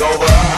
over.